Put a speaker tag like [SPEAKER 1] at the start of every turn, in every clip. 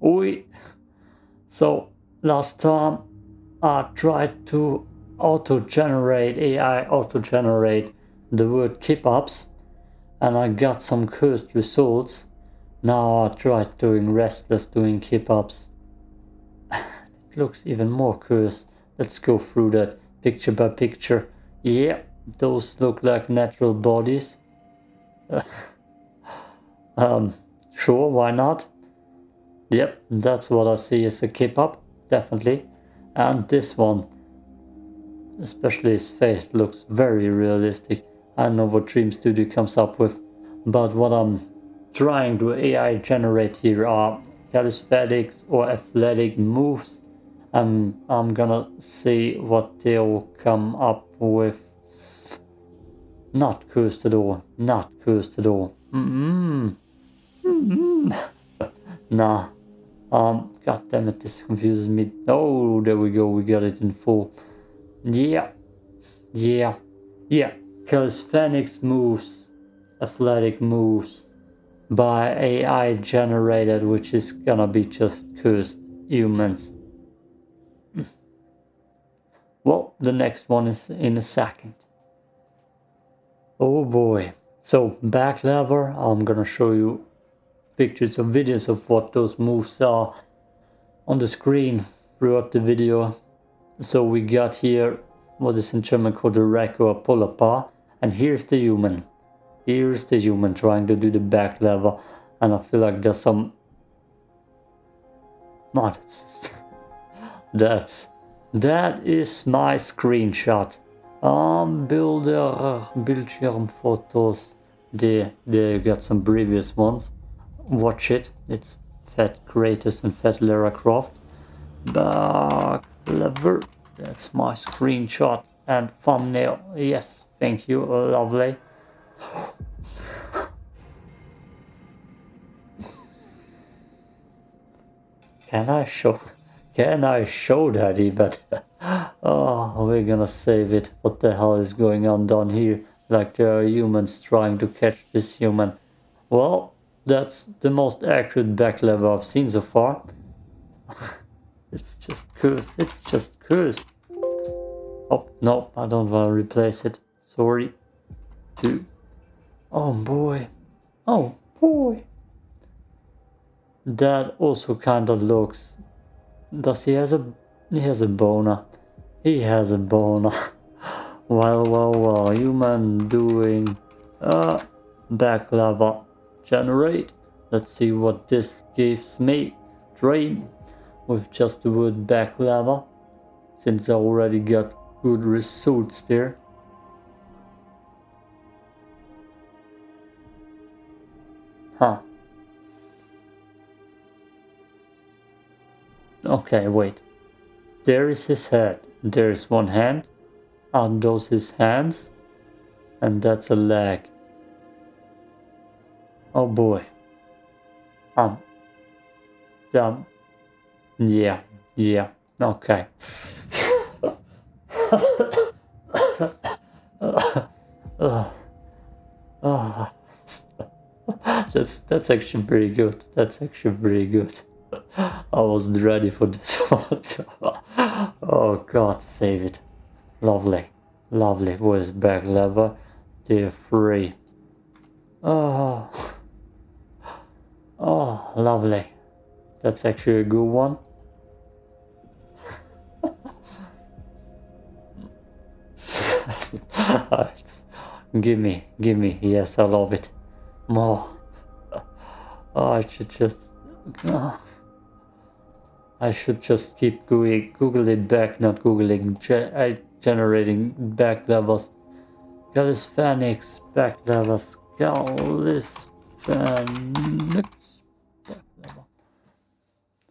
[SPEAKER 1] we so last time I tried to auto-generate AI auto-generate the word keep ups and I got some cursed results. Now I tried doing restless doing keep ups it looks even more cursed. Let's go through that picture by picture. Yeah those look like natural bodies. Um sure why not Yep, that's what I see as a keep up, definitely. And this one, especially his face, looks very realistic. I don't know what Dream Studio comes up with, but what I'm trying to AI generate here are calisthenics or athletic moves. And I'm gonna see what they'll come up with. Not cursed at all, not cursed at all. Mm-mm. Mm-mm. nah. Um, God damn it, this confuses me. Oh, there we go, we got it in full. Yeah, yeah, yeah. Calisthenics moves, athletic moves by AI generated, which is gonna be just cursed humans. Well, the next one is in a second. Oh boy. So, back lever, I'm gonna show you pictures or videos of what those moves are on the screen throughout the video. So we got here what is in German called the pull apart and here's the human. Here's the human trying to do the back lever and I feel like there's some... No, that's... that's... That is my screenshot. Um, Bilder, Bildschirmfotos. There you got some previous ones watch it. It's Fat Kratos and Fat Lara Croft. Back lever. That's my screenshot and thumbnail. Yes, thank you. Lovely. Can I show? Can I show that even? oh, we're gonna save it. What the hell is going on down here? Like there are humans trying to catch this human. Well, that's the most accurate back lever I've seen so far. it's just cursed. It's just cursed. Oh, no, I don't want to replace it. Sorry. Two. Oh, boy. Oh, boy. That also kind of looks... Does he has a... He has a boner. He has a boner. well, well, well. Human doing... Uh, back lever generate. Let's see what this gives me. Dream with just the wood back lever since I already got good results there. Huh. Okay, wait. There is his head. There is one hand. Are those his hands? And that's a leg. Oh boy. Um. Um. Yeah. Yeah. Okay. that's that's actually pretty good. That's actually pretty good. I wasn't ready for this one. oh god, save it. Lovely. Lovely. With back lever. Dear free. Oh. Oh, lovely. That's actually a good one. give me, give me. Yes, I love it. More. Oh, I should just... Oh. I should just keep googling, googling back, not googling, ge generating back levels. Calisthenics back levels. Calisthenics.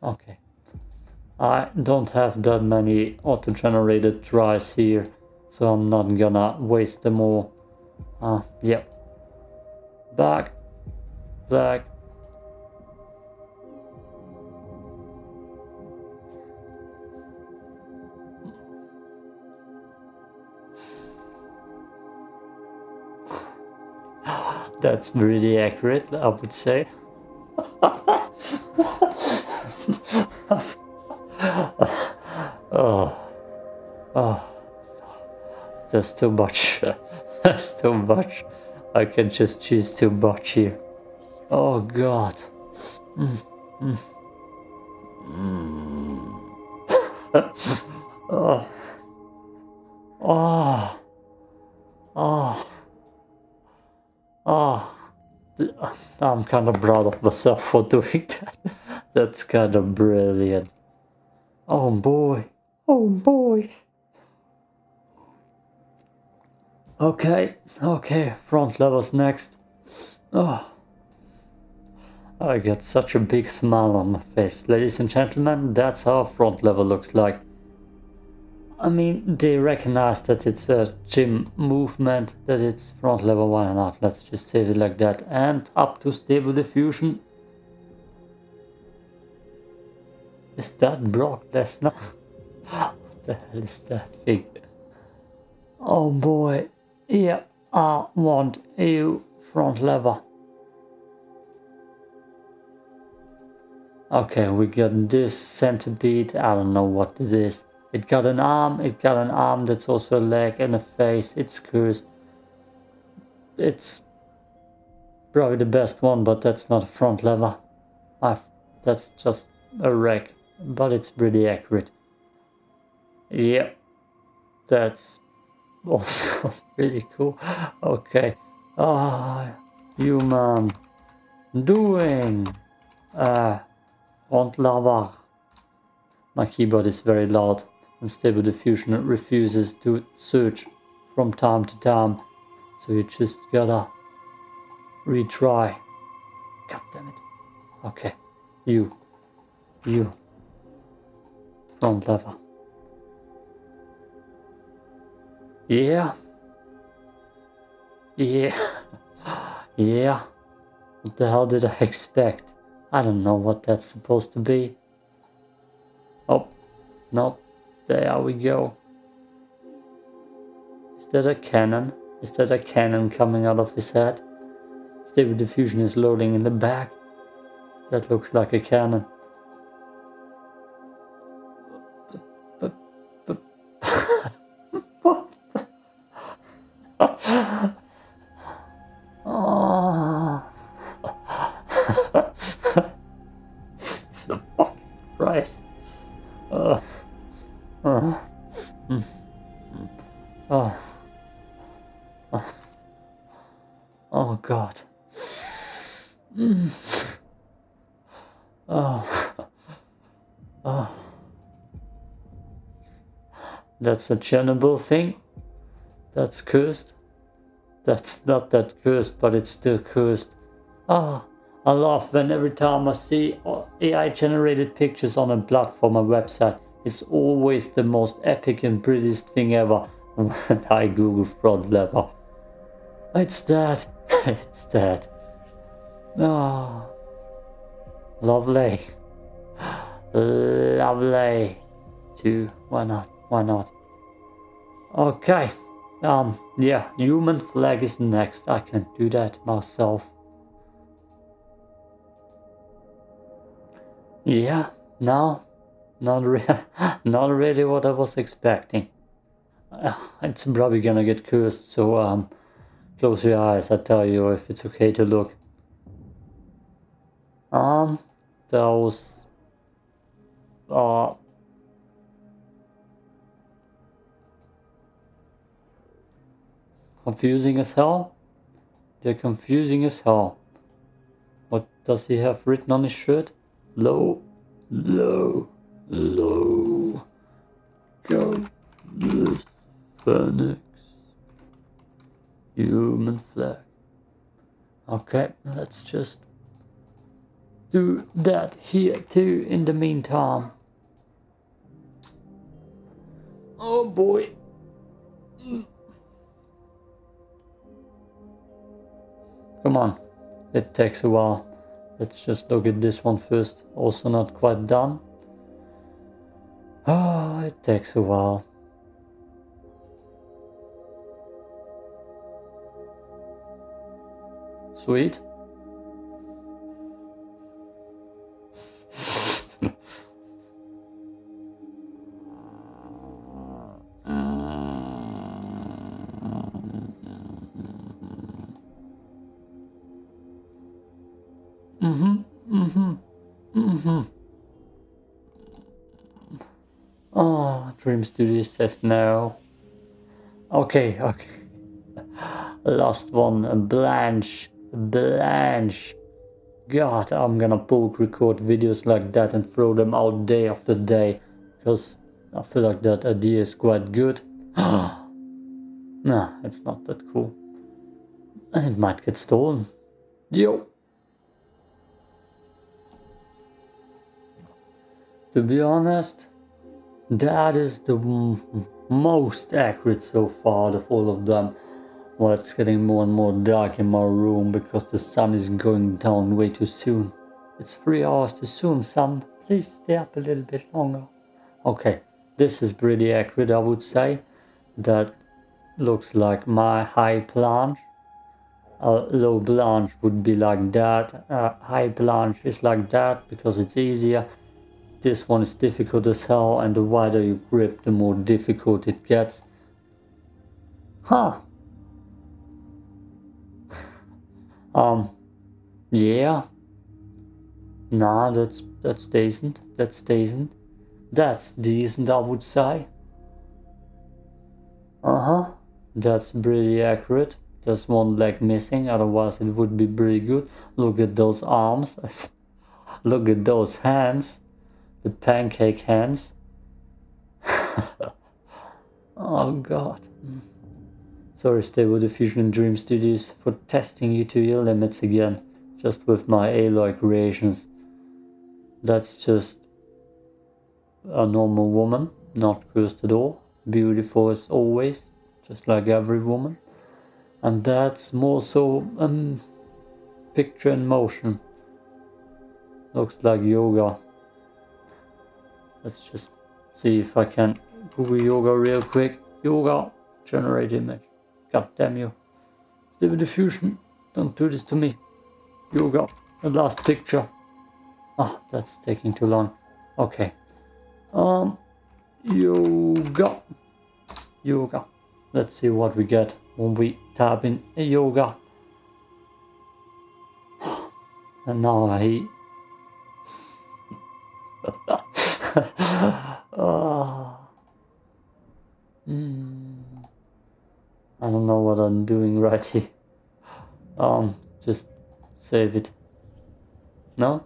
[SPEAKER 1] Okay. I don't have that many auto-generated tries here, so I'm not gonna waste them all. Uh, yeah. Back. Back. That's really accurate, I would say. oh, oh, there's too much. there's too much. I can just choose too much here. Oh God. Mm, mm. Mm. oh. Oh. Oh. Oh. I'm kind of proud of myself for doing that. That's kind of brilliant. Oh boy. Oh boy. Okay, okay, front levels next. Oh. I get such a big smile on my face. Ladies and gentlemen, that's how front level looks like. I mean, they recognize that it's a gym movement, that it's front level, why not? Let's just say it like that. And up to stable diffusion. Is that Brock Lesnar? what the hell is that thing? Oh boy. Yeah, I want you front lever. Okay, we got this centipede. I don't know what it is. It got an arm, it got an arm that's also a leg and a face. It's cursed. It's probably the best one, but that's not a front lever. I've, that's just a wreck, but it's pretty accurate. Yeah, that's also really cool. Okay, ah, human doing uh, front lever. My keyboard is very loud and Stable Diffusion refuses to search from time to time. So you just gotta retry. God damn it. Okay. You. You. Lever. Yeah. Yeah. yeah. What the hell did I expect? I don't know what that's supposed to be. Oh. No. There we go. Is that a cannon? Is that a cannon coming out of his head? Stable diffusion is loading in the back. That looks like a cannon. Oh God. Oh. Oh. That's a Chernobyl thing. That's cursed. That's not that cursed, but it's still cursed. Ah, oh, I laugh when every time I see AI generated pictures on a platform or website It's always the most epic and prettiest thing ever when I Google front lever. It's that. It's dead. Oh. Lovely. Lovely. Two. Why not? Why not? Okay. Um, yeah, human flag is next. I can do that myself. Yeah, now not, re not really what I was expecting. Uh, it's probably gonna get cursed, so um, close your eyes, I tell you if it's okay to look. Um, those are confusing as hell. They're confusing as hell. What does he have written on his shirt? Low, low low godless phoenix human flag okay let's just do that here too in the meantime. Oh boy. Come on. It takes a while. Let's just look at this one first. Also not quite done. Oh, it takes a while. Sweet. Dream Studio says no. Okay, okay. Last one, Planche. Planche. God, I'm gonna bulk record videos like that and throw them out day after day. Because I feel like that idea is quite good. nah, it's not that cool. And it might get stolen. Yo. To be honest, that is the most accurate so far of all of them. Well, it's getting more and more dark in my room because the sun is going down way too soon. It's three hours too soon, sun. Please stay up a little bit longer. Okay, this is pretty accurate, I would say. That looks like my high planche. A low planche would be like that. Uh, high planche is like that because it's easier. This one is difficult as hell and the wider you grip, the more difficult it gets. Huh. Um, yeah. Nah, that's that's decent. That's decent. That's decent, I would say. Uh huh. That's pretty accurate. There's one leg missing, otherwise it would be pretty good. Look at those arms. Look at those hands. The pancake hands. oh god. Sorry Stable Diffusion Dream Studios for testing you to your limits again, just with my Aloy creations. That's just a normal woman, not cursed at all, beautiful as always, just like every woman. And that's more so um picture in motion. Looks like yoga. Let's just see if I can Google yoga real quick. Yoga, generate image. God damn you. Stable diffusion, don't do this to me. Yoga, the last picture. Ah, that's taking too long. Okay. Um, yoga. Yoga. Let's see what we get when we tap in yoga. And now I... oh. mm. I don't know what I'm doing right here. Um, just save it. No?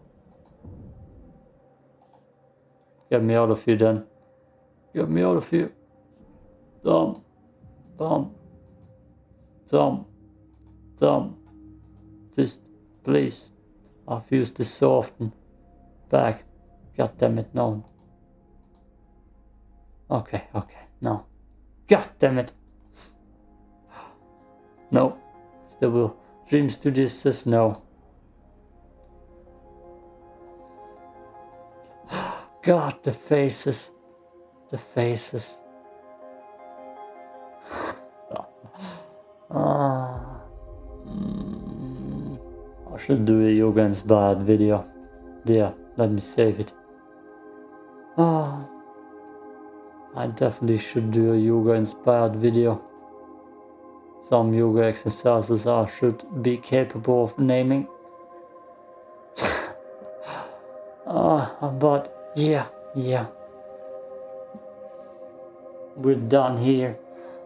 [SPEAKER 1] Get me out of here then. Get me out of here. Dumb. Dumb. Dumb. Dumb. Just, please. I've used this so often. Back. God damn it, no. Okay, okay, no. God damn it. No. Still will. Dream Studios says no. God, the faces. The faces. ah. Mm. I should do a yoga inspired video. There, let me save it. Ah. I definitely should do a yoga inspired video. Some yoga exercises I should be capable of naming. uh, but yeah, yeah. We're done here.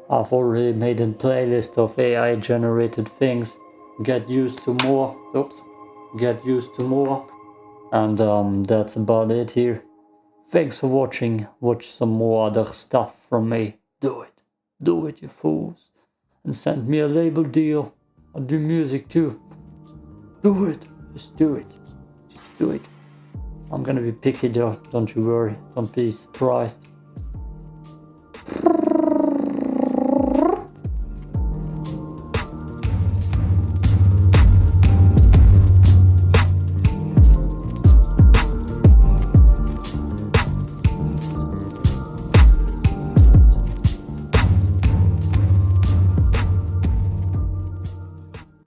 [SPEAKER 1] I've already made a playlist of AI generated things. Get used to more. Oops. Get used to more. And um, that's about it here. Thanks for watching. Watch some more other stuff from me. Do it. Do it, you fools and send me a label deal. I'll do music too. Do it. Just do it. Just do it. I'm gonna be picky though, don't you worry. Don't be surprised.